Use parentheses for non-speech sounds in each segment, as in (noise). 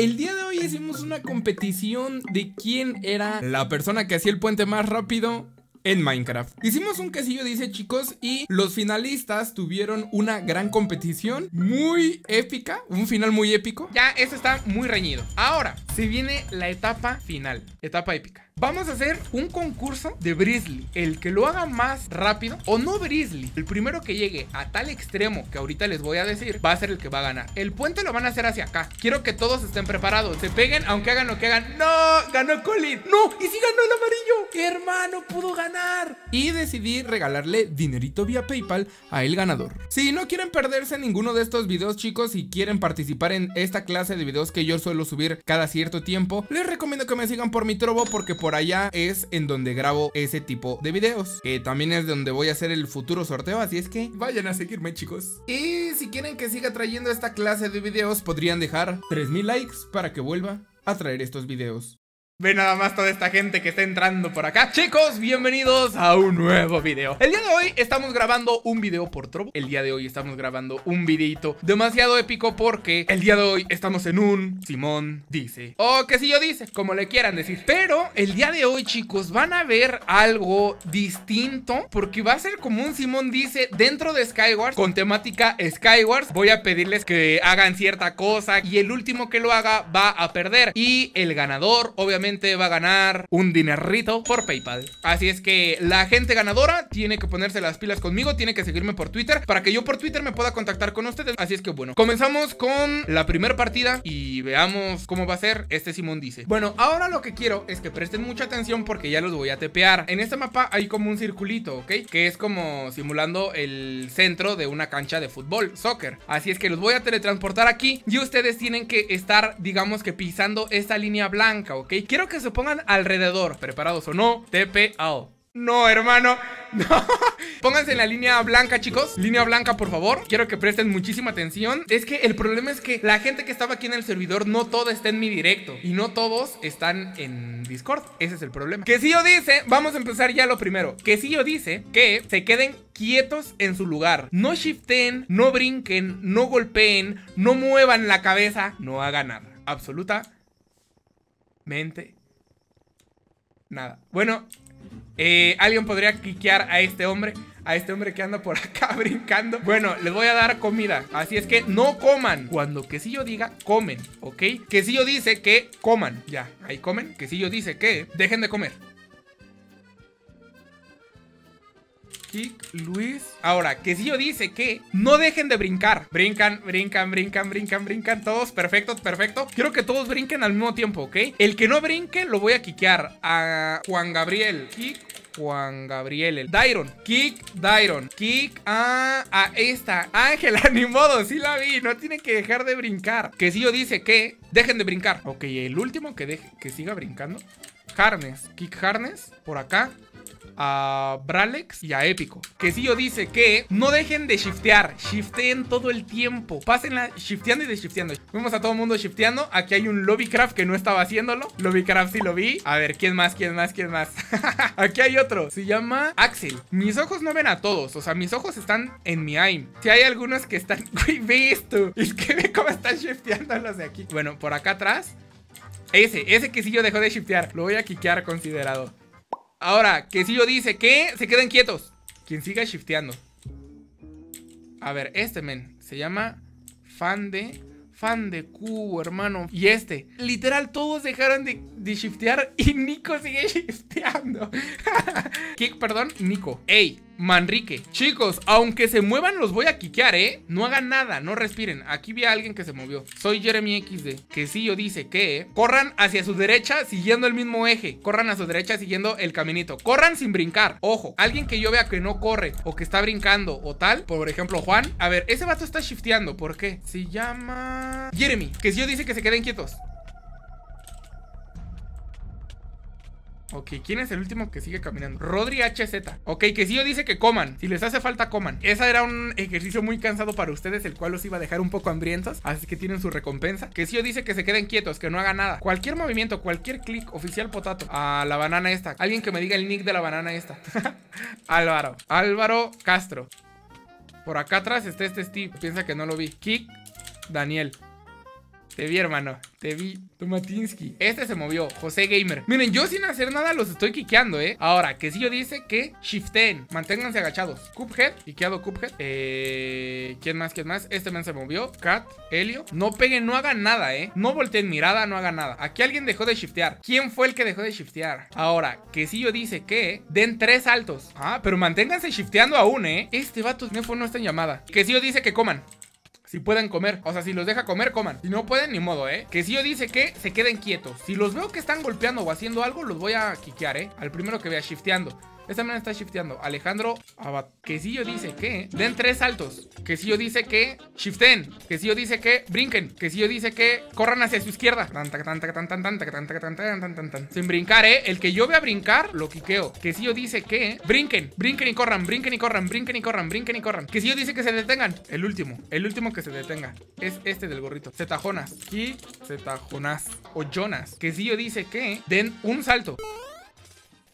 El día de hoy hicimos una competición de quién era la persona que hacía el puente más rápido en Minecraft. Hicimos un quesillo, dice chicos, y los finalistas tuvieron una gran competición muy épica, un final muy épico. Ya, esto está muy reñido. Ahora, se viene la etapa final, etapa épica. Vamos a hacer un concurso de Brisley. El que lo haga más rápido, o no Brisley, el primero que llegue a tal extremo que ahorita les voy a decir, va a ser el que va a ganar. El puente lo van a hacer hacia acá. Quiero que todos estén preparados. Se peguen, aunque hagan lo que hagan. ¡No! ¡Ganó Colin! ¡No! ¡Y si ganó el amarillo! ¡Hermano, pudo ganar! Y decidí regalarle dinerito vía PayPal a el ganador. Si no quieren perderse ninguno de estos videos, chicos, y quieren participar en esta clase de videos que yo suelo subir cada cierto tiempo, les recomiendo que me sigan por mi trobo porque por allá es en donde grabo ese tipo de videos. Que también es donde voy a hacer el futuro sorteo, así es que vayan a seguirme chicos. Y si quieren que siga trayendo esta clase de videos, podrían dejar 3000 likes para que vuelva a traer estos videos. Ve nada más toda esta gente que está entrando por acá. Chicos, bienvenidos a un nuevo video. El día de hoy estamos grabando un video por Trovo. El día de hoy estamos grabando un videito demasiado épico porque El día de hoy estamos en un Simón dice. O que si yo dice, como le quieran decir. Pero el día de hoy chicos van a ver algo distinto Porque va a ser como un Simón dice dentro de Skywars Con temática Skywars. Voy a pedirles que hagan cierta cosa Y el último que lo haga va a perder. Y el ganador obviamente va a ganar un dinerito por PayPal. Así es que la gente ganadora tiene que ponerse las pilas conmigo, tiene que seguirme por Twitter para que yo por Twitter me pueda contactar con ustedes. Así es que bueno, comenzamos con la primera partida y veamos cómo va a ser este Simón dice. Bueno, ahora lo que quiero es que presten mucha atención porque ya los voy a tepear. En este mapa hay como un circulito, ¿ok? Que es como simulando el centro de una cancha de fútbol, soccer. Así es que los voy a teletransportar aquí y ustedes tienen que estar, digamos que pisando esta línea blanca, ¿ok? Quiero que se pongan alrededor, preparados o no, TPAO. No, hermano, (laughs) no. Pónganse en la línea blanca, chicos. Línea blanca, por favor. Quiero que presten muchísima atención. Es que el problema es que la gente que estaba aquí en el servidor, no todo está en mi directo. Y no todos están en Discord. Ese es el problema. Que si yo dice, vamos a empezar ya lo primero. Que si yo dice que se queden quietos en su lugar. No shiften, no brinquen, no golpeen, no muevan la cabeza, no hagan nada. Absoluta mente. Nada. Bueno, eh, alguien podría quiquear a este hombre. A este hombre que anda por (laughs) acá brincando. Bueno, les voy a dar comida. Así es que no coman. Cuando Quesillo diga, comen, ¿ok? Quesillo dice que coman. Ya, ahí comen. Quesillo dice que dejen de comer. Luis. Ahora, Quesillo dice que no dejen de brincar. Brincan, brincan, brincan, brincan, brincan. Todos, perfecto, perfecto. Quiero que todos brinquen al mismo tiempo, ¿ok? El que no brinque lo voy a quiquear a Juan Gabriel. Kick Juan Gabriel, el Dairon, Kick Dairon, Kick a, a esta, Ángela, (laughs) ni modo, sí la vi, no tiene que dejar de brincar. Quesillo dice que dejen de brincar. Ok, el último que, deje, que siga brincando. Harness, Kick Harness, por acá a Bralex y a Épico. Quesillo dice que no dejen de shiftear, shifteen todo el tiempo. Pásenla shifteando y deshifteando. Vemos a todo el mundo shifteando. Aquí hay un Lobbycraft que no estaba haciéndolo. Lobbycraft sí lo vi. A ver, ¿quién más? ¿Quién más? ¿Quién más? (laughs) Aquí hay otro. Se llama Axel. Mis ojos no ven a todos. O sea, mis ojos están en mi aim. Si hay algunos que están... (laughs) Uy, ve esto. Es que ve cómo están shifteando los de aquí. Bueno, por acá atrás. Ese, ese quesillo dejó de shiftear. Lo voy a quiquear considerado. Ahora, Quesillo dice que se queden quietos. Quien siga shifteando. A ver, este men se llama fan de fan de cubo, hermano. Y este, literal, todos dejaron de, de shiftear y Nico sigue (laughs) shifteando. (laughs) Kick, perdón, Nico. Ey, Manrique. Chicos, aunque se muevan, los voy a quiquear, ¿eh? No hagan nada, no respiren. Aquí vi a alguien que se movió. Soy Jeremy XD. Que sí, yo dice que corran hacia su derecha siguiendo el mismo eje. Corran a su derecha siguiendo el caminito. Corran sin brincar. Ojo, alguien que yo vea que no corre o que está brincando o tal. Por ejemplo, Juan. A ver, ese vato está shifteando. ¿Por qué? Se llama Jeremy. Que sí, yo dice que se queden quietos. Ok, ¿quién es el último que sigue caminando? Rodri HZ. Ok, que sí yo dice que coman. Si les hace falta, coman. Esa era un ejercicio muy cansado para ustedes, el cual los iba a dejar un poco hambrientos. Así que tienen su recompensa. Que sí yo dice que se queden quietos, que no hagan nada. Cualquier movimiento, cualquier clic, oficial potato. A la banana esta. Alguien que me diga el nick de la banana esta. (laughs) Álvaro. Álvaro Castro. Por acá atrás está este Steve. Piensa que no lo vi. Kick. Daniel. Te vi, hermano. Te vi. Tomatinsky. Este se movió. José Gamer. Miren, yo sin hacer nada los estoy quiqueando, ¿eh? Ahora, que si yo dice que shiften. Manténganse agachados. Cuphead. Quiqueado Cuphead. Eh... ¿Quién más? ¿Quién más? Este men se movió. Cat. Helio. No peguen, no hagan nada, ¿eh? No volteen mirada, no hagan nada. Aquí alguien dejó de shiftear. ¿Quién fue el que dejó de shiftear? Ahora, que si yo dice que den tres saltos. Ah, pero manténganse shifteando aún, ¿eh? Este vato no está en llamada. Que si yo dice que coman. Si pueden comer. O sea, si los deja comer, coman. Si no pueden, ni modo, ¿eh? Que si yo dice que se queden quietos. Si los veo que están golpeando o haciendo algo, los voy a quiquear, ¿eh? Al primero que vea shifteando. Esta man está shifteando. Alejandro Abad. yo dice que den tres saltos. Que si yo dice que shiften. Que si yo dice que brinquen. Que si yo dice que corran hacia su izquierda. Sin brincar, ¿eh? El que yo vea brincar, lo quiqueo. Que si yo dice que brinquen. Brinquen y corran. Brinquen y corran. Brinquen y corran. Brinquen y corran. Que si yo dice que se detengan. El último. El último que se detenga. Es este del gorrito. Zetajonas. Y Zetajonas. O Jonas. Que si yo dice que den un salto.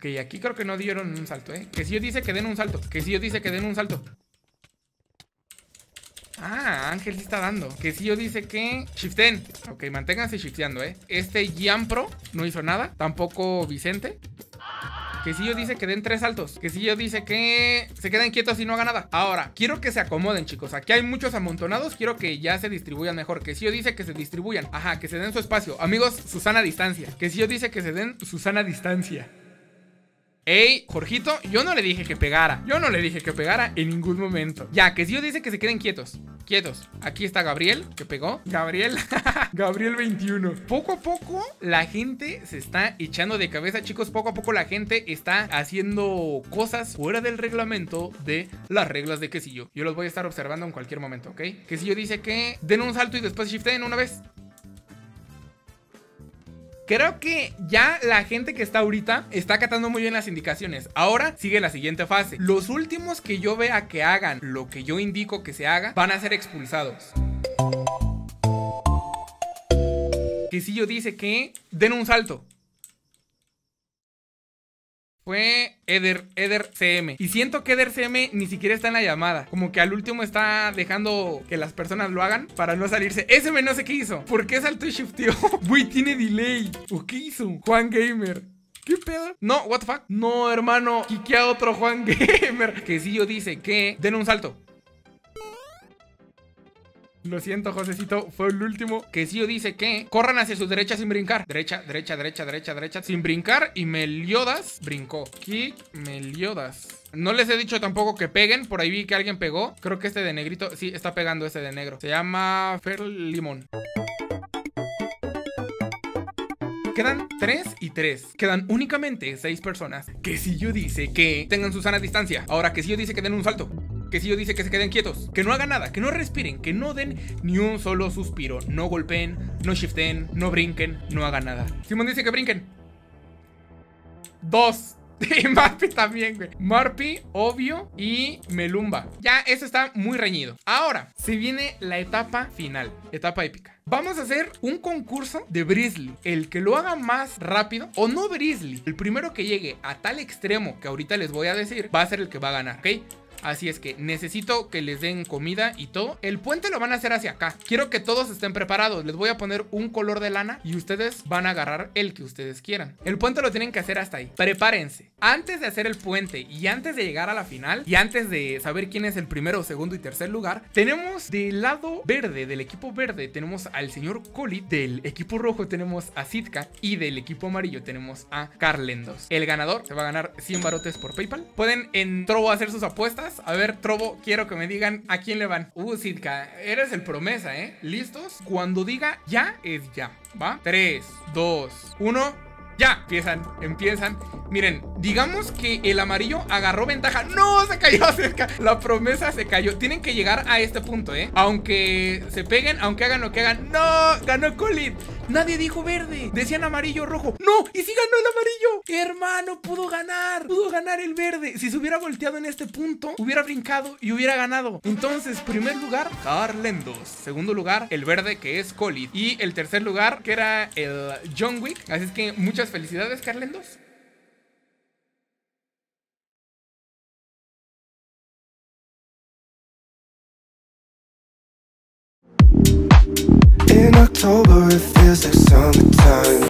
Que aquí creo que no dieron un salto, ¿eh? Que si yo dice que den un salto. Que si yo dice que den un salto. Ah, Ángel sí está dando. Que si yo dice que shiften. Ok, manténganse shifteando, ¿eh? Este Pro no hizo nada. Tampoco Vicente. Que si yo dice que den tres saltos. Que si yo dice que se queden quietos y no haga nada. Ahora, quiero que se acomoden, chicos. Aquí hay muchos amontonados. Quiero que ya se distribuyan mejor. Que si yo dice que se distribuyan. Ajá, que se den su espacio. Amigos, Susana distancia. Que si yo dice que se den Susana distancia. Ey, Jorgito, yo no le dije que pegara. Yo no le dije que pegara en ningún momento. Ya, que yo dice que se queden quietos. Quietos. Aquí está Gabriel, que pegó. Gabriel. (laughs) Gabriel 21. Poco a poco la gente se está echando de cabeza, chicos. Poco a poco la gente está haciendo cosas fuera del reglamento de las reglas de quesillo. Yo los voy a estar observando en cualquier momento, ¿ok? Quesillo dice que den un salto y después shiften una vez. Creo que ya la gente que está ahorita está acatando muy bien las indicaciones. Ahora sigue la siguiente fase. Los últimos que yo vea que hagan lo que yo indico que se haga van a ser expulsados. Que si yo dice que den un salto fue Eder, Eder CM. Y siento que Eder CM ni siquiera está en la llamada. Como que al último está dejando que las personas lo hagan para no salirse. Me no sé qué hizo. ¿Por qué saltó y shifteó? (laughs) Güey, tiene delay. ¿O qué hizo? Juan Gamer. ¿Qué pedo? No, what the fuck? No, hermano. a otro Juan (laughs) Gamer. Que si yo dice que den un salto. Lo siento, Josecito, fue el último. Que yo dice que corran hacia su derecha sin brincar. Derecha, derecha, derecha, derecha, derecha. Sin brincar. Y Meliodas brincó. Kick Meliodas. No les he dicho tampoco que peguen. Por ahí vi que alguien pegó. Creo que este de negrito. Sí, está pegando este de negro. Se llama Fer Limón. Quedan 3 y 3. Quedan únicamente 6 personas. Que si yo dice que tengan su sana distancia. Ahora que si yo dice que den un salto. Que si yo dice que se queden quietos, que no hagan nada, que no respiren, que no den ni un solo suspiro, no golpeen, no shiften, no brinquen, no hagan nada. Simón dice que brinquen. Dos. (laughs) Y Marpi también, güey. Marpi, obvio y Melumba. Ya, eso está muy reñido. Ahora, se viene la etapa final, etapa épica. Vamos a hacer un concurso de Brisley. El que lo haga más rápido, o no Brisley, el primero que llegue a tal extremo que ahorita les voy a decir, va a ser el que va a ganar, ¿ok? Así es que necesito que les den comida y todo. El puente lo van a hacer hacia acá. Quiero que todos estén preparados. Les voy a poner un color de lana y ustedes van a agarrar el que ustedes quieran. El puente lo tienen que hacer hasta ahí. Prepárense. Antes de hacer el puente y antes de llegar a la final y antes de saber quién es el primero, segundo y tercer lugar, tenemos del lado verde, del equipo verde, tenemos al señor Coli. Del equipo rojo tenemos a Sitka y del equipo amarillo tenemos a Carlendos. El ganador se va a ganar 100 barotes por PayPal. Pueden en Trovo hacer sus apuestas a ver, Trobo, quiero que me digan a quién le van. Uh, Sitka, eres el promesa, ¿eh? ¿Listos? Cuando diga ya, es ya. ¿Va? 3, 2, 1. Ya, empiezan, empiezan. Miren, digamos que el amarillo agarró ventaja. ¡No! Se cayó (laughs) cerca. La promesa se cayó. Tienen que llegar a este punto, ¿eh? Aunque se peguen, aunque hagan lo que hagan. ¡No! Ganó Colin. Nadie dijo verde. Decían amarillo, rojo. ¡No! ¡Y sí ganó el amarillo! Hermano, pudo ganar. Pudo ganar el verde. Si se hubiera volteado en este punto, hubiera brincado y hubiera ganado. Entonces, primer lugar, Carlendos. Segundo lugar, el verde, que es Colin. Y el tercer lugar, que era el John Wick. Así es que muchas felicidades, Carlendos. In October, it feels like summertime.